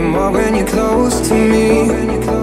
more when you're close to me.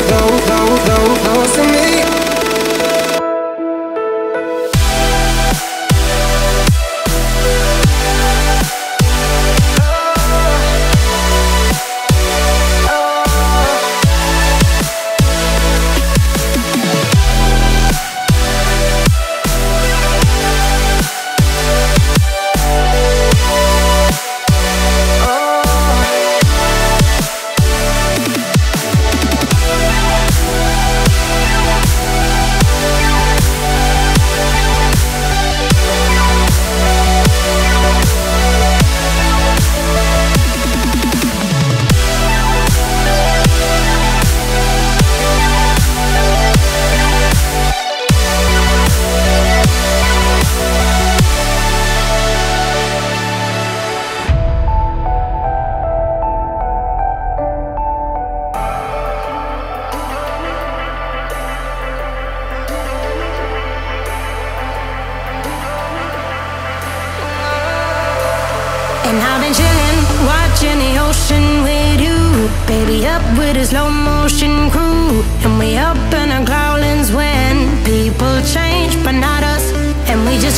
go.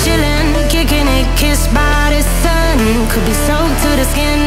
chillin', chilling, kicking it, kissed by the sun. Could be soaked to the skin.